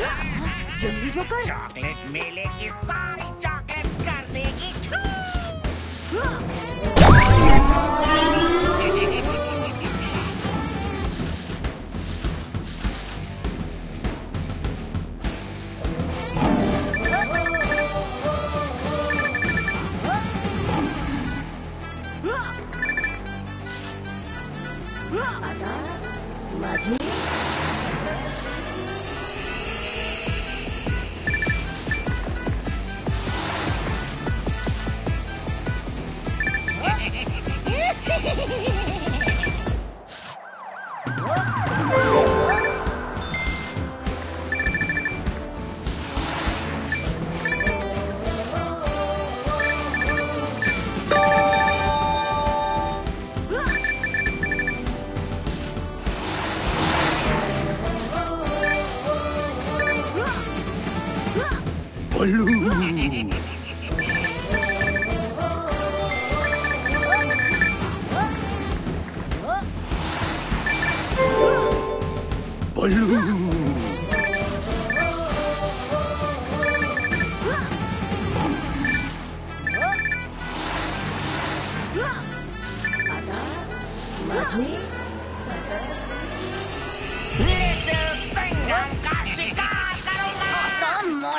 जंगली joker chocolate मेले की सारी चॉकलेट्स कर देगी balloon.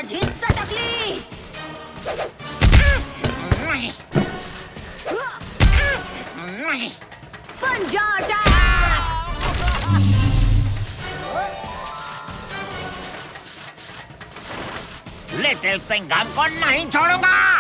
Little attack little Singham को नहीं छोड़ूँगा!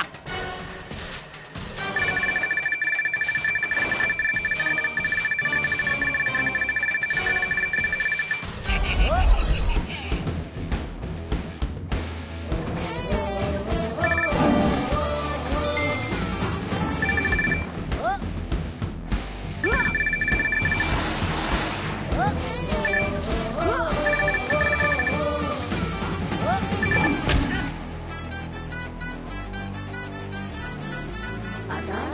later